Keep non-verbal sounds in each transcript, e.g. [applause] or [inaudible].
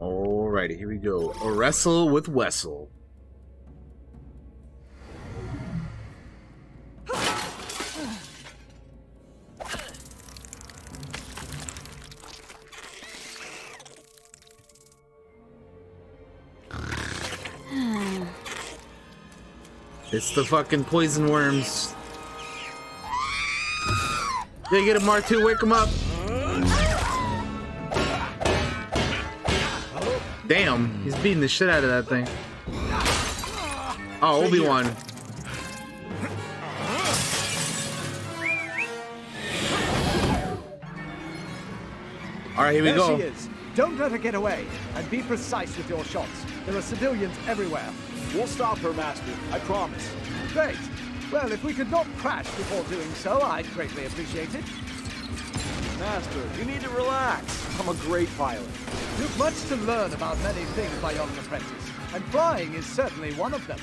Alrighty, here we go. A wrestle with Wesell. It's the fucking poison worms. They get him, R2, wake him up. Damn, he's beating the shit out of that thing. Oh, Obi-Wan. Alright, here we there go. she is. Don't let her get away, and be precise with your shots. There are civilians everywhere. We'll stop her, Master. I promise. Great. Well, if we could not crash before doing so, I'd greatly appreciate it. Master, you need to relax. I'm a great pilot. You've much to learn about many things, my young apprentice, and flying is certainly one of them.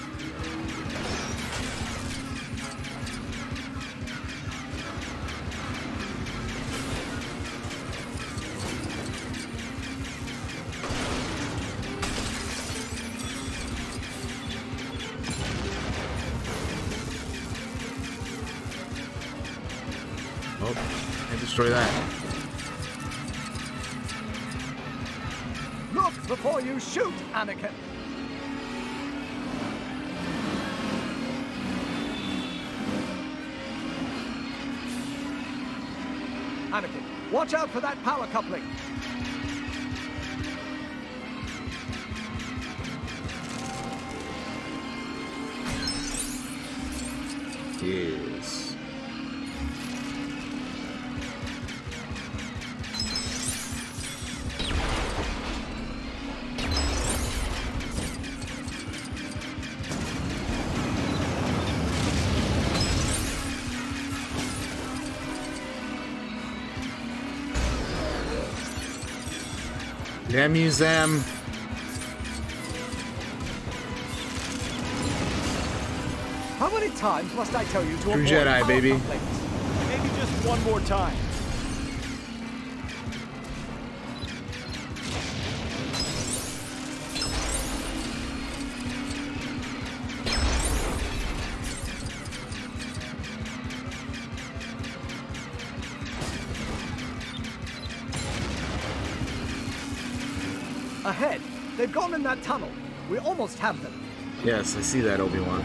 Oh, destroy that. Before you shoot, Anakin. Anakin, watch out for that power coupling. Yes. Damn you, Zam. How many times must I tell you to True avoid Jedi, baby. Maybe just one more time. Ahead. They've gone in that tunnel. We almost have them. Yes, I see that, Obi-Wan.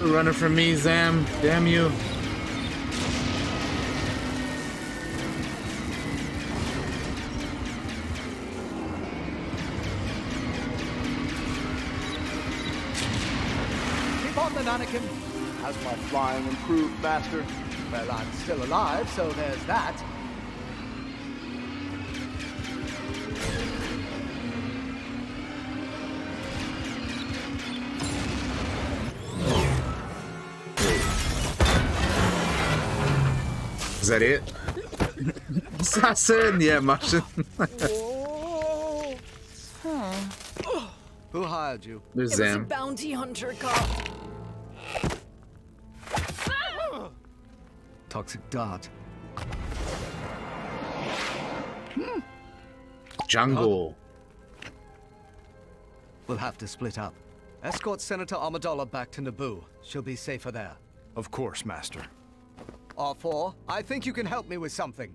Running from me, Zam. Damn you. On then, Anakin. Has my flying improved, Master? Well, I'm still alive, so there's that. Is that it? Assassin! Yeah, Martian. [laughs] Who hired you? There's It was a bounty hunter cop. Toxic dart. Hmm. Jungle. We'll have to split up. Escort Senator Amidala back to Naboo. She'll be safer there. Of course, Master. R4, I think you can help me with something.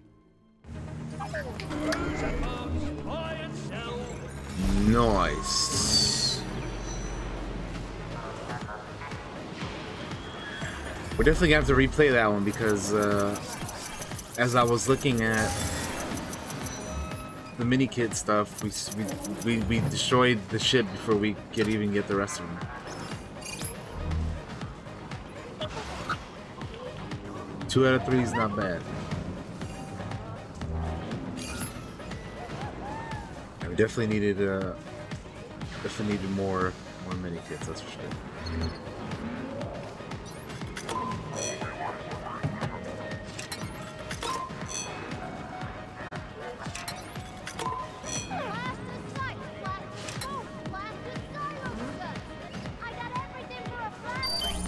Nice. We're definitely gonna have to replay that one because uh, as I was looking at the mini kit stuff, we, we we we destroyed the ship before we could even get the rest of them. Two out of three is not bad. Yeah, we definitely needed uh definitely needed more more mini kits, that's for sure.